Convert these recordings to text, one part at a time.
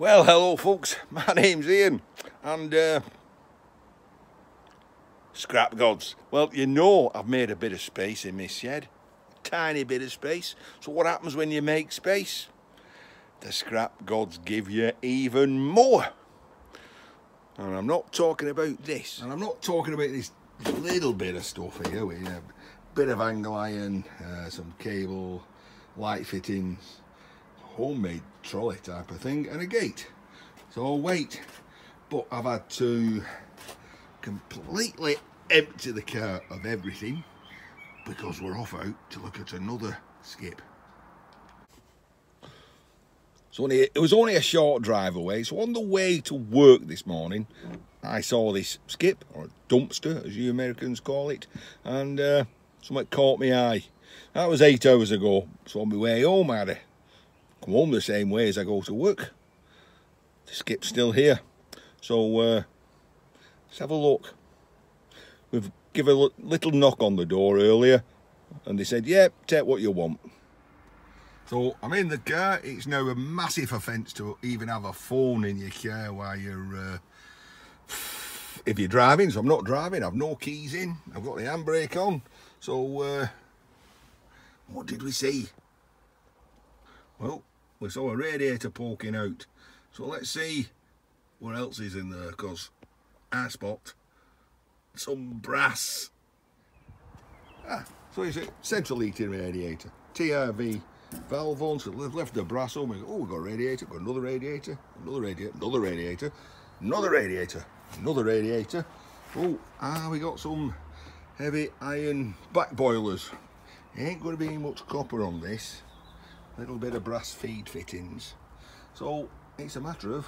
Well, hello folks, my name's Ian and uh, Scrap Gods. Well, you know I've made a bit of space in this shed, tiny bit of space. So what happens when you make space? The Scrap Gods give you even more. And I'm not talking about this. And I'm not talking about this little bit of stuff here with a bit of angle iron, uh, some cable, light fittings, homemade trolley type of thing and a gate. So wait, but I've had to completely empty the car of everything because we're off out to look at another skip. So it was only a short drive away. So on the way to work this morning, I saw this skip, or a dumpster, as you Americans call it, and uh, something caught my eye. That was eight hours ago. So on my way home, I had to come home the same way as I go to work. The skip's still here. So uh, let's have a look. We've given a little knock on the door earlier and they said, yeah, take what you want. So I'm in the car. It's now a massive offence to even have a phone in your car while you're, uh, if you're driving. So I'm not driving. I've no keys in. I've got the handbrake on. So uh, what did we see? Well, we saw a radiator poking out. So let's see what else is in there because I spot some brass. Ah, so it's a central heating radiator. TRV valve on, so they've left the brass on. We go, oh, we've got a radiator, got another radiator, another radiator, another radiator, another radiator, another radiator. Oh, ah, we got some heavy iron back boilers. Ain't going to be much copper on this. Little bit of brass feed fittings. So it's a matter of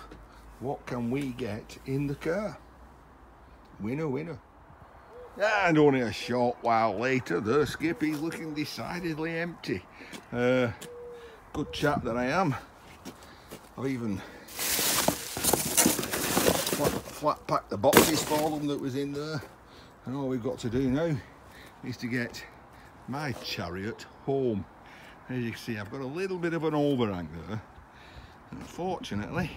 what can we get in the car? Winner, winner. And only a short while later, the skip is looking decidedly empty. Uh, good chap that I am. I've even flat, flat packed the boxes for them that was in there. And all we've got to do now is to get my chariot home. As you can see, I've got a little bit of an overhang there. Unfortunately,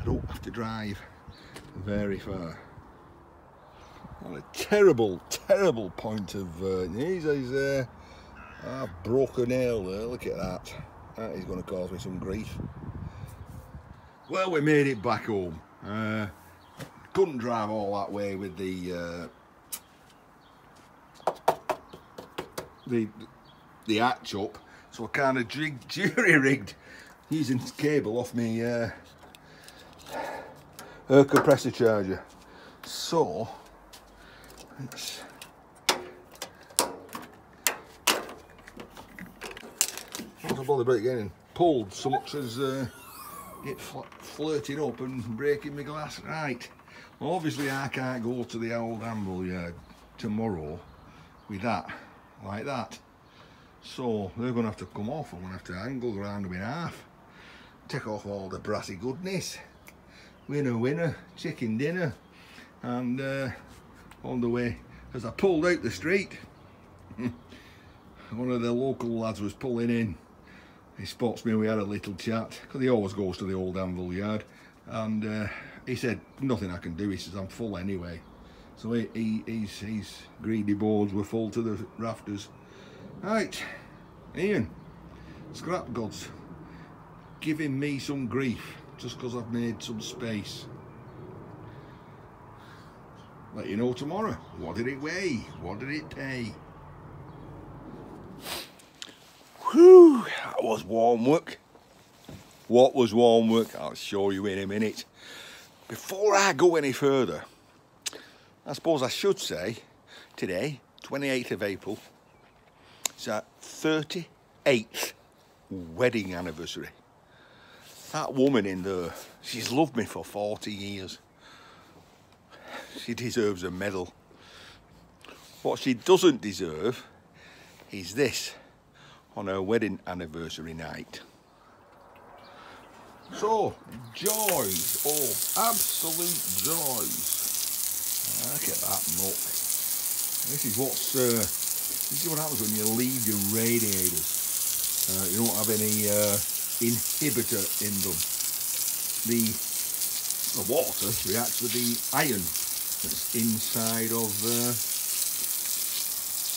I don't have to drive very far. What a terrible, terrible point of uh, news is uh, a broken nail there. Look at that. That is going to cause me some grief. Well, we made it back home. Uh, couldn't drive all that way with the uh, the the hatch up, so I kind of jury rigged using cable off my uh, air compressor charger. So, it's not bother about getting pulled so much as uh, it flirting up and breaking my glass. Right, obviously I can't go to the old anvil yard tomorrow with that, like that. So they're going to have to come off. I'm going to have to angle around them in half take off all the brassy goodness. Winner, winner, chicken dinner. And uh, on the way, as I pulled out the street, one of the local lads was pulling in. He spots me, we had a little chat, because he always goes to the old anvil yard. And uh, he said, nothing I can do, he says, I'm full anyway. So he, he, his, his greedy boards were full to the rafters. Right, Ian, scrap gods giving me some grief just because I've made some space. Let you know tomorrow. What did it weigh? What did it pay? Whew, that was warm work. What was warm work? I'll show you in a minute. Before I go any further, I suppose I should say today, 28th of April, it's our 38th wedding anniversary. That woman in there, she's loved me for 40 years. She deserves a medal. What she doesn't deserve is this on her wedding anniversary night. So, joys, oh, absolute joys. Look at that muck. This is what's, uh, this is what happens when you leave your radiators. Uh, you don't have any uh, inhibitor in them. the, the water reacts with the iron that's inside of uh,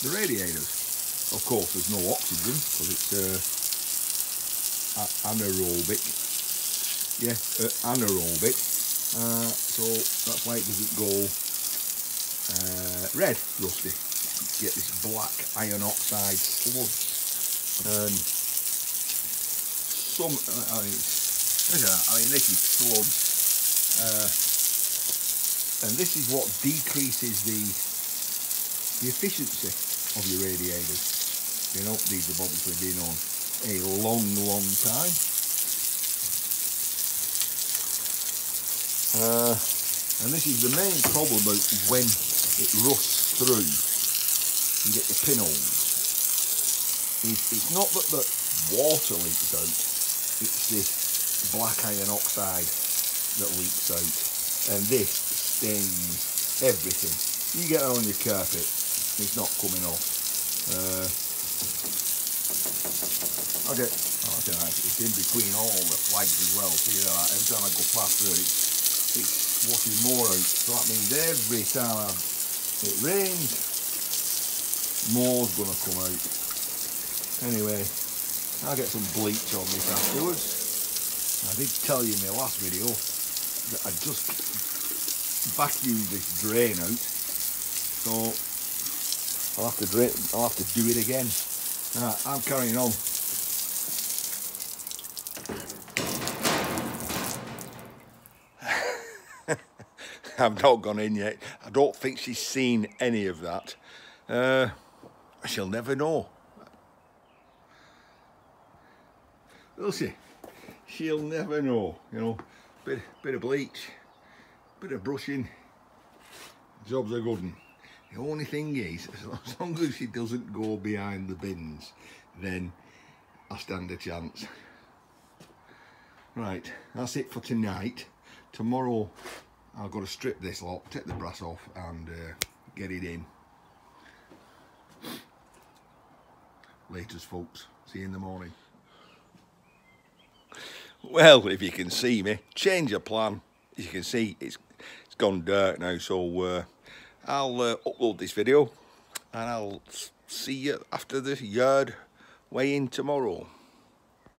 the radiators. Of course, there's no oxygen because it's uh, anaerobic. Yeah, uh, anaerobic. Uh, so that's why it doesn't go red, rusty. Get this black iron oxide sludge. And some, I mean, I mean this is sludge. Uh, and this is what decreases the the efficiency of your radiators. You know, these have obviously been on a long, long time. Uh, and this is the main problem when it rusts through and get the pinholes. It's, not that the water leaks out, it's this black iron oxide that leaks out. And this stains everything. You get it on your carpet, it's not coming off. Uh, get, oh, I don't know, it's in between all the flags as well. See? Every time I go past there, it's, it's washing more out. So that means every time it rains, more's going to come out. Anyway, I'll get some bleach on this afterwards. I did tell you in my last video that I just vacuumed this drain out. So I'll have to drain, I'll have to do it again. Right, I'm carrying on. I've not gone in yet. I don't think she's seen any of that. Uh, she'll never know. We'll she? She'll never know. You know, bit, bit of bleach, bit of brushing, jobs are good. The only thing is, as long as she doesn't go behind the bins, then I stand a chance. Right, that's it for tonight. Tomorrow I've got to strip this lot, take the brass off and uh, get it in. Folks, see you in the morning. Well, if you can see me, change of plan. As you can see, it's it's gone dark now, so uh, I'll uh, upload this video and I'll see you after the yard weigh in tomorrow.